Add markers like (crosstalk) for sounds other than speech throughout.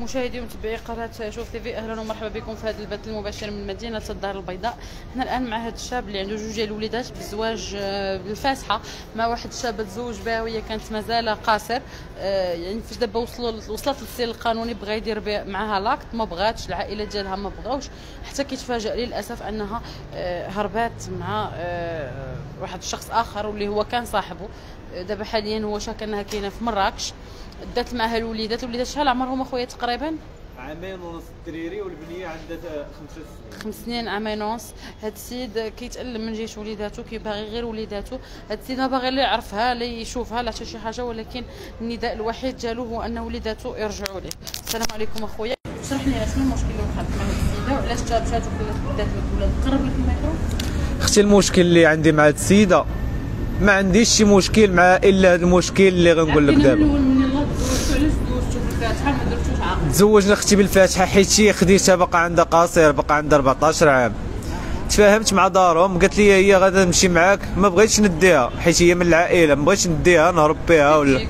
مشاهدي ومتابعي قناة شوف تي في أهلا ومرحبا بكم في هذا البث المباشر من مدينة الدار البيضاء. هنا الآن مع هذا الشاب اللي عنده جوج ديال الوليدات بالزواج آه، بالفاتحه مع واحد الشابه تزوج بها وهي كانت مازال قاصر. آه، يعني فاش دابا وصلوا وصلت للسير القانوني بغى يدير معها l'acte ما بغاتش العائلة ديالها ما بغاوش. حتى كيتفاجئ للأسف أنها آه، هربات مع واحد الشخص آخر واللي هو كان صاحبه. دابا حاليا هو شاك أنها كاينة في مراكش. دات معها الوليدات الوليدات شحال عمرهم أخويا تقريبا؟ عامين ونص الدريري والبنية عندها خمسة سنين. خمس سنين عامين ونص. هاد السيد كيتألم من جهه وليداتو كيباغي غير وليداتو هاد السيد ما باغي لا يعرفها لا يشوفها لا حتى شي حاجة ولكن النداء الوحيد ديالو هو أن وليداتو يرجعوا ليه. السلام عليكم أخويا. شرح لي شنو المشكل اللي وقع مع هاد السيدة وعلاش جاب جاتو ولات بدات لك ولاد قرب لك الميكرو. أختي المشكل اللي عندي مع هاد السيدة ما عنديش شي مشكل مع إلا هاد المشكل اللي غنقول لك دابا. بالفاتحه ما درتوش عقد تزوجنا أختي بالفاتحة حيت هي خديتها باقا عندها قصير باقا عندها 14 عام. تفاهمت مع دارهم قالت لي هي غادا نمشي معاك ما بغيتش نديها حيت هي من العائلة ما بغيتش نديها نهرب بها ولا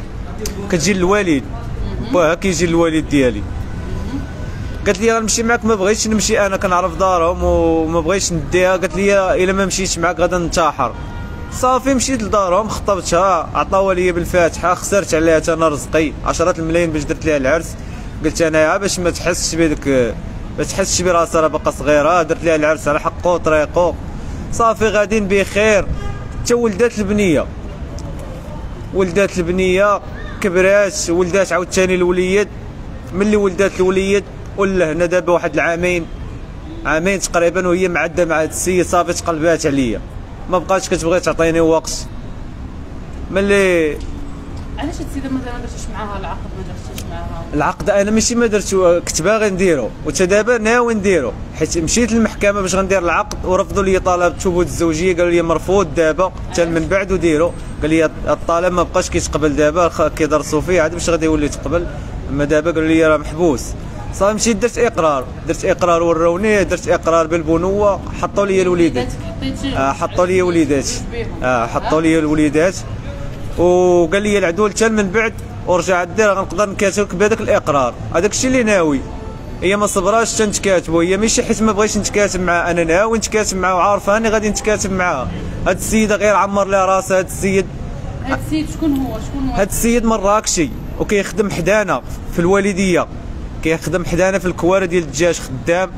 كتجي للوالد. باها كيجي الوالد ديالي. قالت لي غنمشي معاك ما بغيتش نمشي أنا كنعرف دارهم وما بغيتش نديها. قالت لي إلا ما مشيتش معاك غادا ننتحر. صافي مشيت لدارهم خطبتها عطاوها لي بالفاتحة خسرت عليها أنا رزقي عشرات الملايين باش درت لها العرس. قلت أنا باش ما تحسش بهذيك ما تحسش براسها راه باقا صغيرة درت لها العرس على حقه وطريقه صافي غاديين بخير. تا ولدات البنية. ولدات البنية كبرات ولدات عاوتاني الوليد. ملي ولدات الوليد؟ ولا هنا دابا واحد العامين. عامين تقريبا وهي معدة مع هاد السيد صافي تقلبات عليا. ما بقاتش كتبغي تعطيني وقت. ملي علاش السيدة ما درتيش معاها العقد ما درتيش معاها؟ العقد أنا ماشي ما درتو كنت باغي نديرو وتا دابا ناوي نديرو. حيت مشيت للمحكمة باش غندير العقد ورفضوا لي طلب. ثبوت الزوجية قالوا لي مرفوض دابا حتى من بعد وديرو. قال لي الطلب ما بقاش كيتقبل دابا كيدرسوا فيه عاد باش غادي يولي يتقبل. أما دابا قالوا لي راه محبوس. صافي مشيت درت إقرار. درت إقرار وراوني درت إقرار بالبنوة. حطوا لي الوليدات. آه، حطوا لي وليداتي بيهم. آه حطوا لي الوليدات. وقال لي العدول حتى من بعد ورجع دير غنقدر نكاتبك بهذاك الإقرار. هذاك الشيء اللي ناوي. هي ما صبراش حتى نتكاتبوا هي ماشي حيت ما بغيتش نتكاتب معها أنا ناوي نتكاتب معها وعارفة أني غادي نتكاتب معها هاد السيدة غير عمر لها راسها هاد السيد. هاد السيد شكون هو؟ شكون هو؟ هاد السيد مراكشي. وكيخدم حدانا في الوالدية. كيخدم حدانا في الكواره ديال الدجاج خدام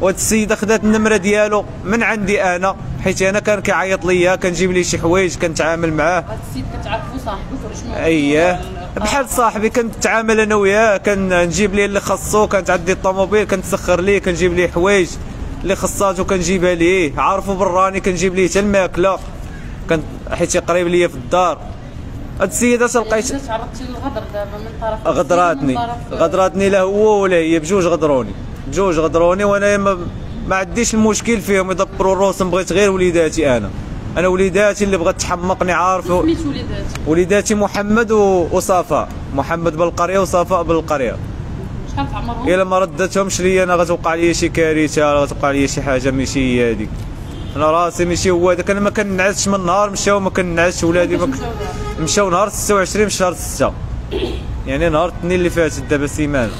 وهاد السيدة خدات النمرة ديالو من عندي أنا حيت أنا كان كيعيط ليا كنجيب ليه شي حوايج كنتعامل معاه. هاد السيد كتعرفوا صاحبك أييه بحال صاحبي كنتعامل أنا وياه كنجيب ليه اللي خاصو كانت عندي الطوموبيل كنتسخر ليه كنجيب ليه حوايج اللي خصاتو كنجيبها ليه. عارفو براني كنجيب ليه حتى الماكلة كنت حيت قريب ليا في الدار. هاد السيدة تلقيت علاش تعرضتي للغدر دابا من طرف السيد غدراتني. غدراتني لا هو ولا هي بجوج غدروني. بجوج غدروني وأنا ما, ما عنديش المشكل فيهم يدبروا روسهم بغيت غير وليداتي أنا. أنا وليداتي اللي بغات تحمقني عارف. سميت وليداتك وليداتي محمد و- وصفاء. محمد بالقرية وصفاء بالقرية. شحال في عمرهم؟ إلا ما ردتهمش لي أنا غتوقع لي شي كارثة غتوقع لي شي حاجة ماشي هي هذيك أنا راسي ماشي هو هذاك أنا ما كنعسش من نهار مشاو ما كنعسش ولادي ما مشاو نهار 26 في شهر 6 يعني نهار الاثنين اللي فاتت دابا سيمانه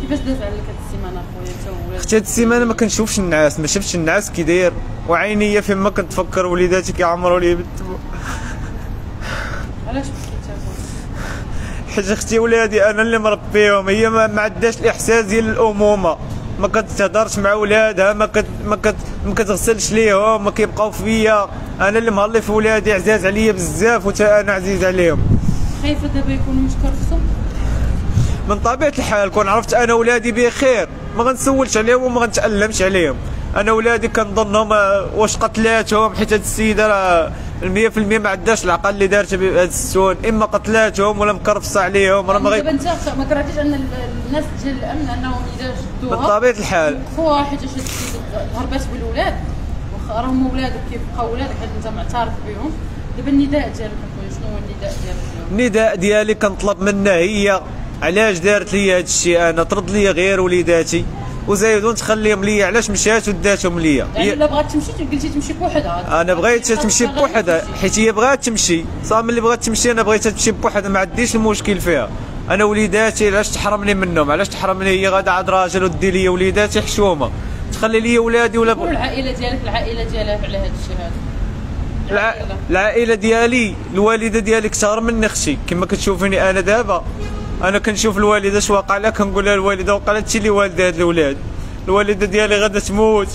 كيفاش داز عليك هاد السيمانة وولادك أختي هاد السيمانة ما كنشوفش النعاس ما شفتش النعاس كي داير. وعينيا فين ما كنتفكر وليداتي كيعمروا لي بالدموع علاش حيت أختي ولادي أنا اللي مربيهم هي ما عندهاش الإحساس ديال الأمومة. ما كتهضرش مع ولادها ما كت ما كت ما كتغسلش ليهم ما كيبقاو فيا. أنا اللي مهلي في ولادي عزاز عليا بزاف وتا أنا عزيز عليهم. خايفه دابا يكونوا متكرفسوا من طبيعة الحال كون عرفت أنا ولادي بخير ما غنسولش عليهم وما غنتألمش عليهم. أنا ولادي كنظنهم آه، واش قتلاتهم حيت هاد السيدة راه 100% ما عندهاش العقل اللي دارت بهاد السون إما قتلاتهم ولا مكرفصة عليهم راه ما دابا غي انت ما كرهتيش أن ال- الناس ديال الامن أنهم إذا شدوها. طبيعه الحال. وقفوها حيت هاد هربات بالولاد واخا راهم ولادك كيبقاو ولادك حيت أنت معترف بهم. دابا النداء ديالك شنو هو النداء ديالك؟ النداء ديالي كنطلب منها هي علاش دارت لي هذا الشيء؟ أنا ترد لي غير وليداتي. وزايدون تخليهم ليا علاش مشات وداتهم ليا يعني إلا بغات تمشي قلتي تمشي بوحدها. أنا بغيت تمشي بوحدها. حيت هي بغات تمشي. صافي ملي بغات تمشي أنا بغيتها تمشي بوحدها. ما عنديش المشكل فيها. أنا وليداتي علاش تحرمني منهم؟ علاش تحرمني؟ هي غادا عاد راجل ودي لي وليداتي حشومة. تخلي لي ولادي ولا العائلة ديالك العائلة ديالها على هذا الشيء هذا. الع... العائلة. ديالي الوالدة ديالي كثر من أختي. كما كتشوفيني أنا دابا. أنا كنشوف الوالدة اش واقع لها كنقول لها الوالدة وقع لها هادشي اللي والدة هاد الاولاد الوالدة ديالي غادا تموت.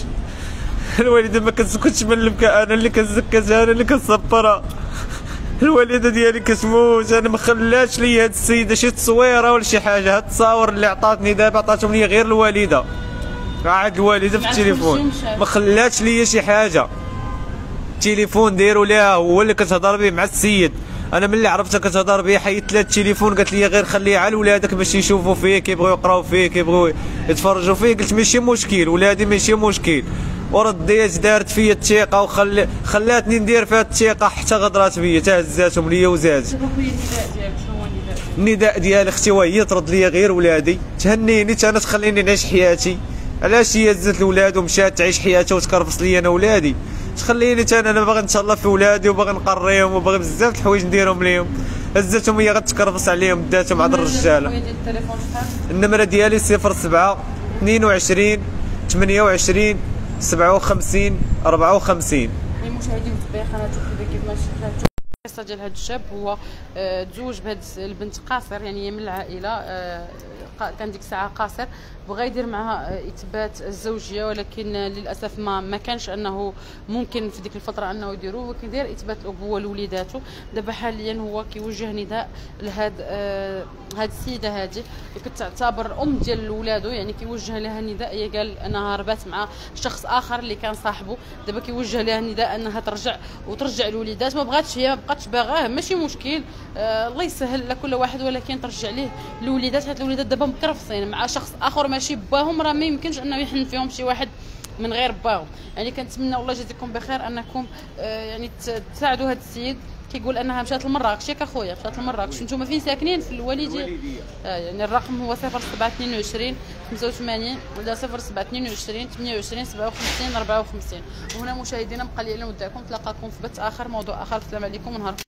(laughs) الوالدة ما كتسكتش من البكاء أنا اللي كنزكزها أنا اللي كنصبرها. (laughs) الوالدة ديالي كتموت أنا ما خلاتش لي هاد السيدة شي تصويرة ولا شي حاجة. هاد التصاور اللي عطاتني دابا عطاتهم لي غير الوالدة. قاعد الوالدة في التليفون. ما خلاتش لي شي حاجة. التليفون دايروا ليها هو اللي كتهضر به مع السيد. أنا ملي عرفتها كتهضر به حيدت لها التليفون قالت لي غير خليه على ولادك باش يشوفوا فيه كيبغيو يقراو فيه كيبغيو يتفرجوا فيه قلت ماشي مشكل ولادي ماشي مشكل. ورديت دارت فيا الثقة وخل خلاتني ندير فيها الثقة حتى غدرات بيا تهزاتهم ليا وزاد النداء ديال أختي وهي ترد لي غير ولادي. تهنيني أنا تخليني نعيش حياتي. علاش هي زات الولاد ومشات تعيش حياتها وتكرفص لي أنا ولادي؟ تخليني تا أنا باغي نتهلا في ولادي وباغي نقريهم وباغي بزاف د الحوايج نديرهم ليهم. هزاتهم هي غتكرفص عليهم داتهم عند الرجاله النمرة ديالي 07 22 28 57 54 للمشاهدين ومتابعي قناه كيف ما شفتوا القصة ديال هذا الشاب هو آه، تزوج بهذه البنت قاصر يعني هي من العائلة آه، كان ديك الساعة قاصر بغى يدير معها آه، إثبات الزوجية ولكن آه، للأسف ما ما كانش أنه ممكن في ديك الفترة أنه يديروه ولكن داير إثبات الابوه لوليداته دابا حاليا هو كيوجه نداء لهاد آه، هاد السيدة هذه اللي كتعتبر أم ديال ولادو يعني كيوجه لها نداء هي قال أنها هربات مع شخص آخر اللي كان صاحبه دابا كيوجه لها نداء أنها ترجع وترجع الوليدات ما بغاتش هي ما بقاتش باغاه ماشي مشكل. آه الله يسهل لكل واحد ولكن ترجع ليه الوليدات. حيت الوليدات دابا مكرفصين مع شخص آخر ماشي باهم راه ما يمكنش أنه يحن فيهم شي واحد من غير باهم. يعني كنتمنى والله يجازيكم بخير أنكم آه يعني تساعدوا هذا السيد. كيقول انها مشات لمراكش ياك اخويا مشات لمراكش نتوما فين ساكنين؟ في الوالدية. آه يعني الرقم هو 0722 85 ولا 0722 28 57 54 وهنا مشاهدينا بقى لي على وداكم تلاقاكم في بث آخر موضوع آخر. السلام عليكم ونهار